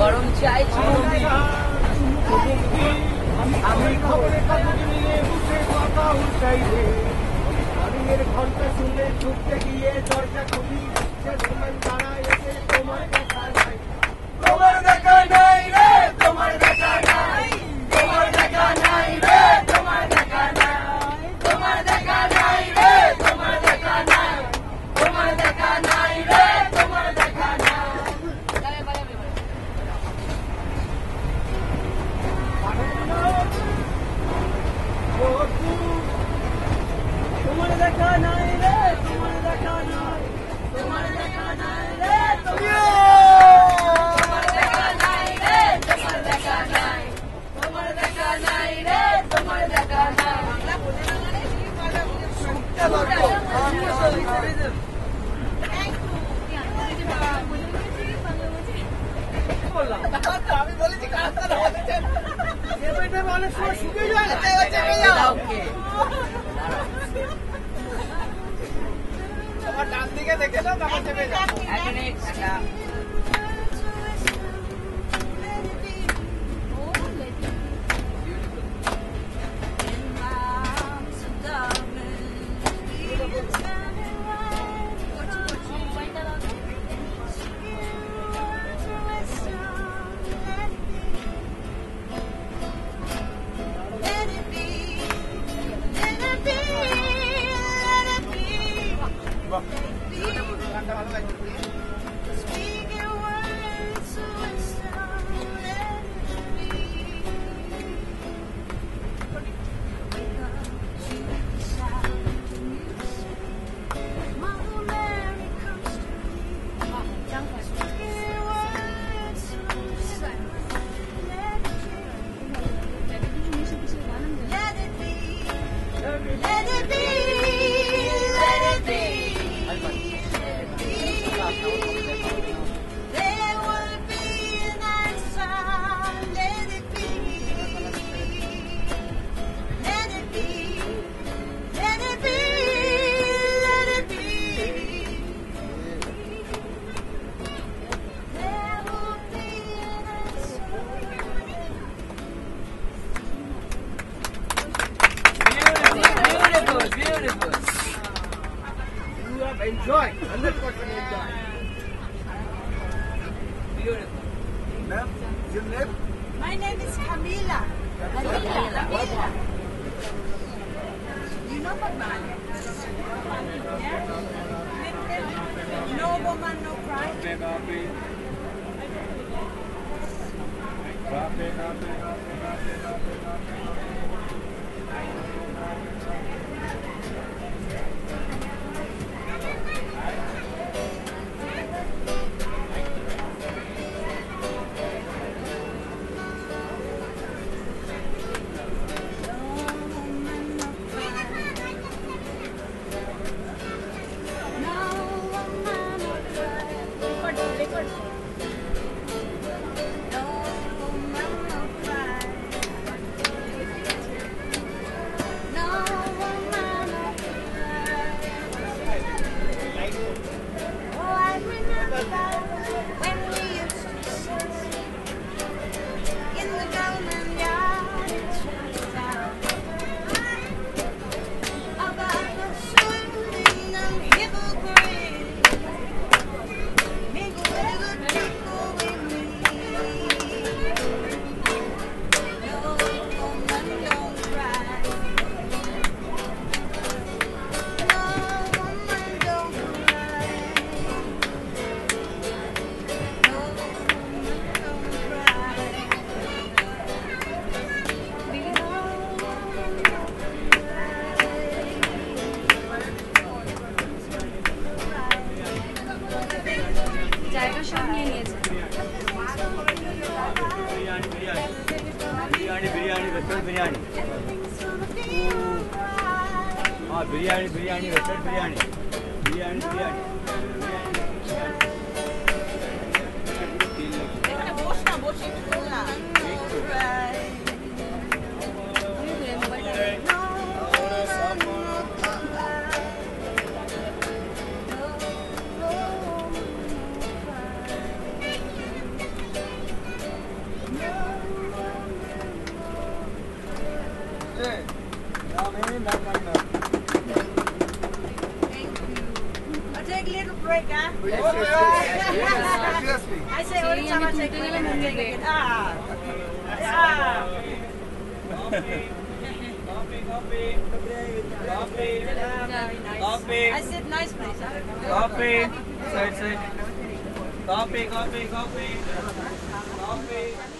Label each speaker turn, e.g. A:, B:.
A: গরম চাই
B: আমি খবরের কাগজ নিয়ে বসে কথা উঠাইবে ঘন্টা শুনলে ছুটতে গিয়ে দরকার দেখা নাই
A: রে তোমার দেখা নাই তোমার দেখা নাই রে তোমার দেখা নাই রে তোমার দেখা নাই তোমার দেখা নাই রে তোমার দেখা নাই আমি বলেছি কাজটা হচ্ছে অনেক সময় শুকিয়ে যায়
C: Aquí enjoy. enjoy.
A: Beautiful.
B: Ma'am, your name?
C: My name is Camilla.
A: Camilla.
C: Camilla. You know Papale? Yeah? No woman, no crime. Copy, copy, নিয়ে নিয়েছে বিরিয়ানি বিরিয়ানি ওয়েস্টার্ন বিরিয়ানি হ্যাঁ biryani biryani western biryani biryani biryani
A: break, huh? Yes, yes, yes, yes, I say time, I take break I take it. Ah. Ah. ¿eh?
C: Coffee.
A: Coffee, coffee. Coffee. Coffee. said nice place, huh?
C: Coffee. Side, side. Coffee, coffee, coffee. Coffee.